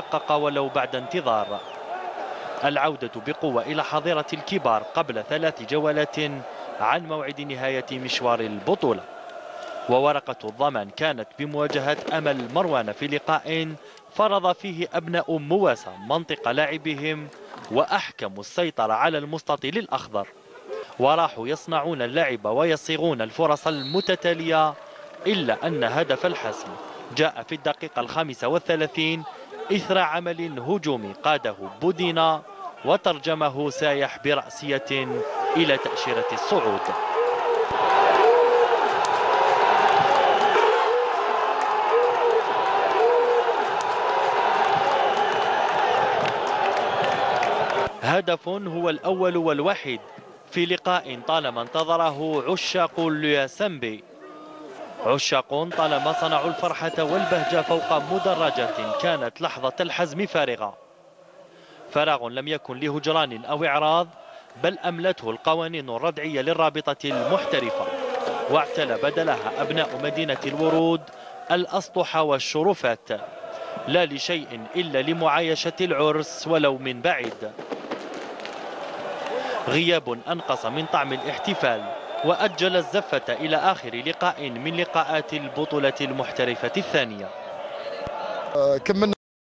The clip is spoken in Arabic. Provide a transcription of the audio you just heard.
حقق ولو بعد انتظار. العودة بقوة إلى حظيرة الكبار قبل ثلاث جولات عن موعد نهاية مشوار البطولة. وورقة الضمان كانت بمواجهة أمل مروان في لقاء فرض فيه أبناء مواسى منطق لاعبهم وأحكموا السيطرة على المستطيل الأخضر. وراحوا يصنعون اللعب ويصيغون الفرص المتتالية إلا أن هدف الحسم جاء في الدقيقة الخامسة والثلاثين إثر عمل هجومي قاده بودينا وترجمه سايح برأسية إلى تأشيرة الصعود. هدف هو الأول والوحيد في لقاء طالما انتظره عشاق الياسمبي عشاق طالما صنعوا الفرحة والبهجة فوق مدرجات كانت لحظة الحزم فارغة. فراغ لم يكن لهجران أو إعراض بل أملته القوانين الردعية للرابطة المحترفة. واعتلى بدلها أبناء مدينة الورود الأسطح والشرفات. لا لشيء إلا لمعايشة العرس ولو من بعيد. غياب أنقص من طعم الاحتفال. وأجل الزفة إلى آخر لقاء من لقاءات البطولة المحترفة الثانية. كملنا